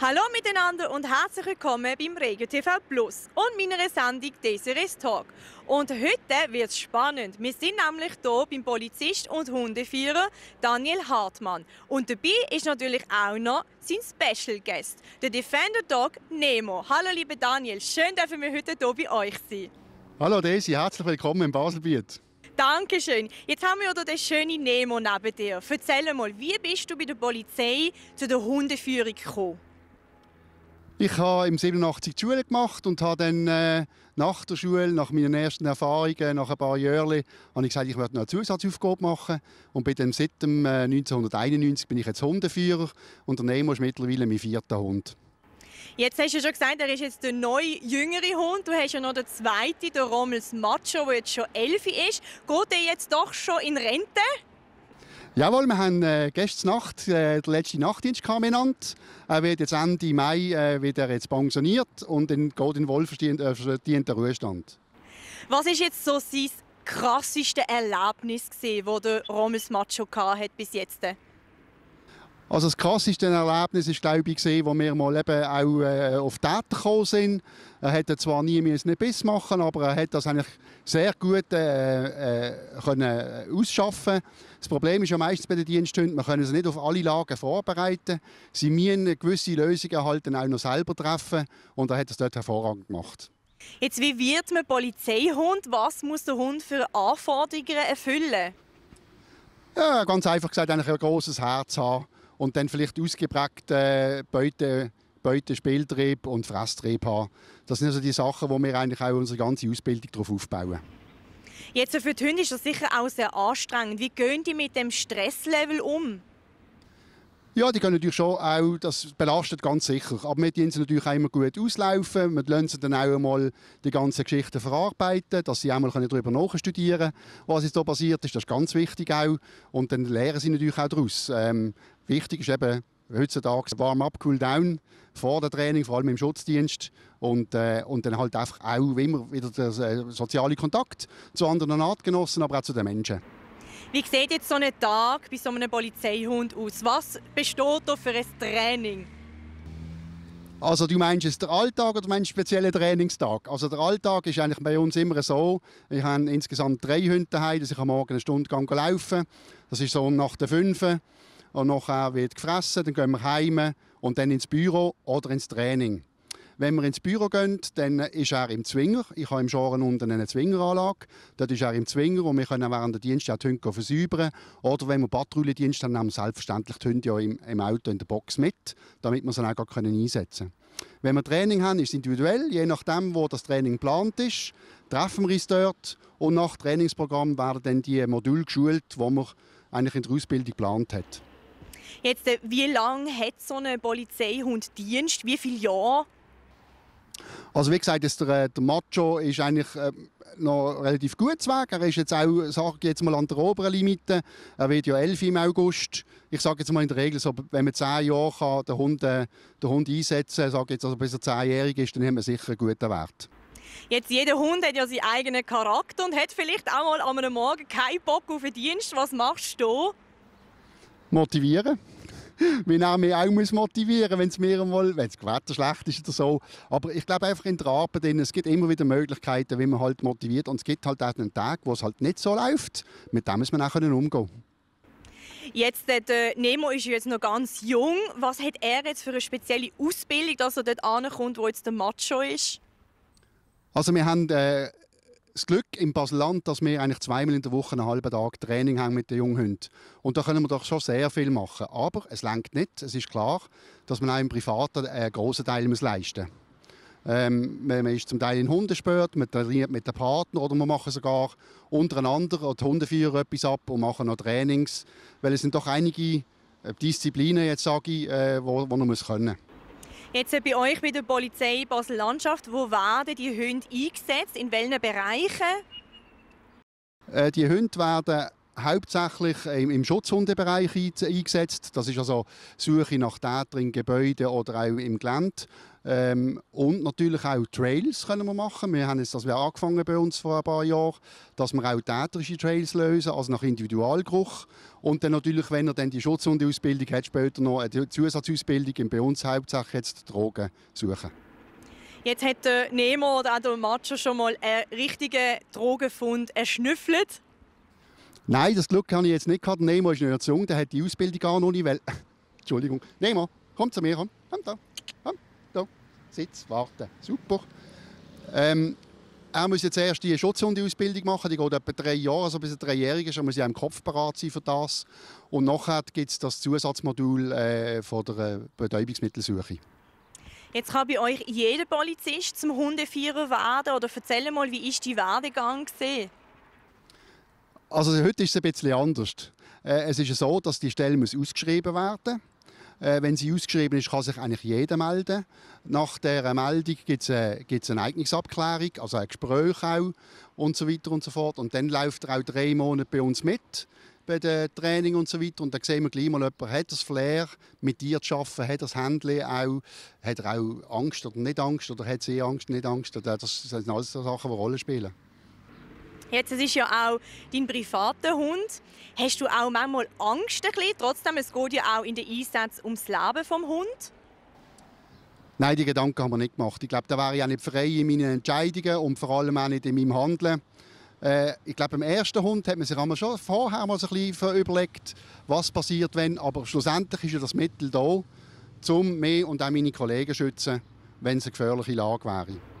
Hallo miteinander und herzlich willkommen beim Regio TV Plus und meiner Sendung Desirees Talk. Und heute wird es spannend. Wir sind nämlich hier beim Polizist und Hundeführer Daniel Hartmann. Und dabei ist natürlich auch noch sein Special Guest, der Defender Dog Nemo. Hallo lieber Daniel, schön, dass wir heute hier bei euch sein. Hallo Desi, herzlich willkommen im Baselbiet. Dankeschön. Jetzt haben wir ja den schönen Nemo neben dir. Erzähl mal, wie bist du bei der Polizei zu der Hundeführung gekommen? Ich habe im 87 die Schule gemacht und habe dann äh, nach der Schule, nach meinen ersten Erfahrungen, nach ein paar Jahren, habe ich gesagt, ich werde noch eine Zusatzaufgabe machen. Und bin dann seit dem, äh, 1991 bin ich jetzt Hundeführer und der Nemo ist mittlerweile mein vierter Hund. Jetzt hast du schon gesagt, er ist jetzt der neue, jüngere Hund. Du hast ja noch den zweiten, den Rommels Macho, der jetzt schon elf ist. Geht er jetzt doch schon in Rente? Jawohl, wir haben äh, gestern Nacht äh, den letzten Nachtdienst miteinander. Er wird jetzt Ende Mai äh, wird er jetzt pensioniert und dann geht in wohlverdienten äh, Ruhestand. Was ist jetzt so sein krasseste Erlebnis das der Rommels Macho bis jetzt? Also das krasseste Erlebnis ist, glaube ich, gesehen, wo wir mal eben auch äh, auf Täter gekommen sind. Er hätte zwar nie einen Biss machen, aber er hat das eigentlich sehr gut äh, äh, können ausschaffen. Das Problem ist ja meistens bei den Diensthunden, wir können sie nicht auf alle Lagen vorbereiten. Sie müssen gewisse Lösungen halt dann auch noch selber treffen und er hat das dort hervorragend gemacht. Jetzt, wie wird man Polizeihund? Was muss der Hund für Anforderungen erfüllen? Ja, ganz einfach gesagt, eigentlich ein großes Herz haben und dann vielleicht ausgeprägte Beute, Beutespieltrieb und Fresstrieb haben. Das sind also die Sachen, wo wir eigentlich auch unsere ganze Ausbildung darauf aufbauen. Jetzt für die Hunde ist das sicher auch sehr anstrengend. Wie gehen die mit dem Stresslevel um? Ja, die können natürlich schon auch, das belastet ganz sicher. Aber wir tun sie natürlich auch immer gut auslaufen. Wir lassen sie dann auch einmal die ganzen Geschichten verarbeiten, dass sie auch mal darüber nachstudieren können, was jetzt hier passiert ist. Das ist ganz wichtig auch. Und dann lernen sie natürlich auch daraus. Ähm, wichtig ist eben heutzutage Warm-up, Cool-down vor dem Training, vor allem im Schutzdienst. Und, äh, und dann halt einfach auch immer wieder der äh, soziale Kontakt zu anderen Artgenossen, aber auch zu den Menschen. Wie sieht jetzt so ein Tag bei so einem Polizeihund aus? Was besteht da für ein Training? Also du meinst es der Alltag oder meinst du speziellen Trainingstag? Also der Alltag ist eigentlich bei uns immer so, wir haben insgesamt drei Hunde daheim, dass ich am Morgen eine Stunde laufen Das ist so nach der 5 und nachher wird gefressen, dann gehen wir heim und dann ins Büro oder ins Training. Wenn wir ins Büro gehen, dann ist er im Zwinger. Ich habe im Schoren unten eine Zwingeranlage. Dort ist er im Zwinger und wir können während der Dienst auch die Hunde versäubern. Oder wenn wir Patrouillendienst haben, nehmen wir selbstverständlich die Hunde ja im, im, Auto in der Box mit, damit wir sie auch gar einsetzen können. Wenn wir Training haben, ist es individuell. Je nachdem, wo das Training geplant ist, treffen wir uns dort. Und nach Trainingsprogramm werden dann die Module geschult, die man eigentlich in der Ausbildung geplant hat. Jetzt, äh, wie lange hat so ein Polizeihund Dienst? Wie viele Jahre also wie gesagt, der, äh, der Macho ist eigentlich äh, noch relativ gut weg. Er ist jetzt auch, sage ich jetzt mal, an der oberen Limite. Er wird ja 11 im August. Ich sage jetzt mal in der Regel, so, wenn man 10 Jahre kann, den, Hund, äh, den Hund einsetzen kann, sage jetzt, also bis er 10-jährig ist, dann haben wir sicher einen guten Wert. Jetzt, jeder Hund hat ja seinen eigenen Charakter und hat vielleicht auch mal an einem Morgen keinen Bock auf den Dienst. Was machst du? Motivieren wie er mich auch muss motivieren wenn es mir einmal, wenn das Wetter schlecht ist oder so. Aber ich glaube einfach in der Arbeit, es gibt immer wieder Möglichkeiten, wie man halt motiviert. Und es gibt halt auch einen Tag, wo es halt nicht so läuft. Mit dem muss man auch umgehen Jetzt, äh, der Nemo ist jetzt noch ganz jung. Was hat er jetzt für eine spezielle Ausbildung, dass er dort ankommt, wo jetzt der Macho ist? Also wir haben äh, das Glück im Baseland, dass wir eigentlich zweimal in der Woche einen halben Tag Training haben mit den Junghunden. Und da können wir doch schon sehr viel machen. Aber es lenkt nicht. Es ist klar, dass man auch im Privaten einen grossen Teil leisten muss. Ähm, man ist zum Teil in Hundesport, man trainiert mit dem Partner oder man macht sogar untereinander die Hundeführer etwas ab und machen noch Trainings. Weil es sind doch einige äh, Disziplinen, jetzt sage ich, äh, wo, wo man muss können muss. Jetzt bei euch bei der Polizei Basel-Landschaft, wo werden die Hunde eingesetzt? In welchen Bereichen? Äh, die Hunde werden hauptsächlich im Schutzhundebereich eingesetzt. Das ist also Suche nach Tätern in Gebäuden oder auch im Gelände. Ähm, und natürlich auch Trails können wir machen. Wir haben jetzt das angefangen bei uns vor ein paar Jahren, dass wir auch täterische Trails lösen, also nach Individualgeruch. Und dann natürlich, wenn er dann die Schutzhundeausbildung hat, später noch eine Zusatzausbildung bei uns hauptsächlich jetzt Drogen suchen. Jetzt hat der Nemo oder auch der Macho schon mal einen richtigen Drogenfund erschnüffelt. Nein, das Glück habe ich jetzt nicht gehabt. Nemo ist nicht jung, der hat die Ausbildung gar noch nicht, weil... Entschuldigung. Nemo, komm zu mir, komm, komm da. Sitz, warten. Super. Ähm, er muss jetzt erst die Schutzhundeausbildung machen, die geht etwa drei Jahre, also bis er dreijährig ist, muss ja im Kopf bereit sein für das. Und nachher gibt es das Zusatzmodul äh, von der äh, Betäubungsmittelsuche. Jetzt kann bei euch jeder Polizist zum Hundevierer werden. Oder erzähl mal, wie ist die Werdegang gesehen? Also heute ist es ein bisschen anders. Äh, es ist so, dass die Stelle muss ausgeschrieben werden muss. Äh, wenn sie ausgeschrieben ist, kann sich eigentlich jeder melden. Nach der Meldung gibt es eine, eine Eignungsabklärung, also ein Gespräch auch und so weiter und so fort. Und dann läuft er auch drei Monate bei uns mit bei dem Training und so weiter. Und dann sehen wir gleich mal, jemand hat das Flair, mit dir zu arbeiten, hat das Händchen auch, hat er auch Angst oder nicht Angst, oder hat sie Angst, nicht Angst. Das sind alles Sachen, die Rolle spielen. Jetzt, es ist ja auch dein privater Hund. Hast du auch manchmal Angst ein bisschen? Trotzdem, es geht ja auch in den Einsätzen ums Leben vom Hund. Nein, die Gedanken haben wir nicht gemacht. Ich glaube, da wäre ich auch nicht frei in meinen Entscheidungen und vor allem auch nicht in meinem Handeln. Äh, ich glaube, beim ersten Hund hat man sich einmal schon vorher mal so ein bisschen überlegt, was passiert, wenn. Aber schlussendlich ist ja das Mittel da, um mich und auch meine Kollegen zu schützen, wenn es eine gefährliche Lage wäre.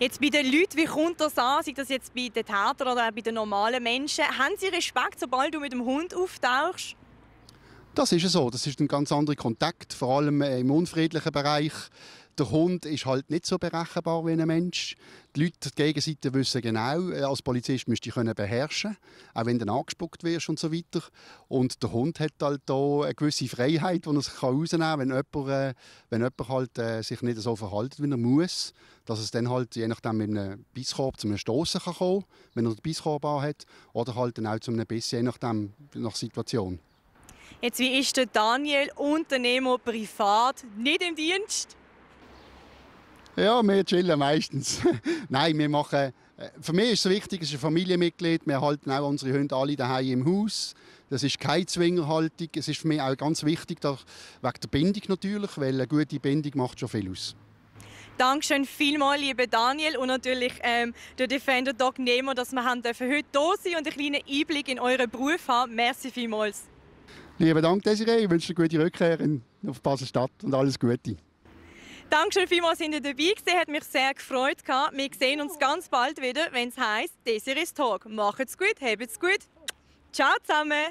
Jetzt bei den Leuten, wie kommt das an, sei das jetzt bei den Tätern oder bei den normalen Menschen, haben sie Respekt, sobald du mit dem Hund auftauchst? Das ist so. Das ist ein ganz anderer Kontakt, vor allem äh, im unfriedlichen Bereich. Der Hund ist halt nicht so berechenbar wie ein Mensch. Die Leute, die Gegenseite wissen genau, äh, als Polizist müsst du beherrschen auch wenn du angespuckt wirst und so weiter. Und der Hund hat halt da eine gewisse Freiheit, die er sich rausnehmen kann, wenn jemand, äh, wenn jemand halt, äh, sich nicht so verhält, wie er muss. Dass es dann halt, je nachdem, mit einem Bisskorb zu einem Stossen kann kommen wenn er den Bisskorb hat, oder halt dann auch zu einem Biss, je nachdem, nach Situation. Jetzt, wie ist der Daniel Nemo privat, nicht im Dienst? Ja, wir chillen meistens. Nein, wir machen. Äh, für mich ist es wichtig, es ist ein Familienmitglied. Wir halten auch unsere Hunde alle daheim im Haus. Das ist keine Zwingerhaltung. Es ist für mich auch ganz wichtig, wegen der Bindung natürlich, weil eine gute Bindung macht schon viel aus. Dankeschön vielmals, lieber Daniel und natürlich ähm, der Defender Dog Nemo, dass wir heute hier sein und einen kleinen Einblick in euren Beruf haben. Merci vielmals. Lieben Dank, Desiree. Ich wünsche dir eine gute Rückkehr in, auf Basel-Stadt und alles Gute. Dankeschön vielmals, dass ihr dabei gewesen. Hat mich sehr gefreut. Wir sehen uns ganz bald wieder, wenn es heisst Desiris Talk. Macht's gut, habt's gut. Ciao zusammen.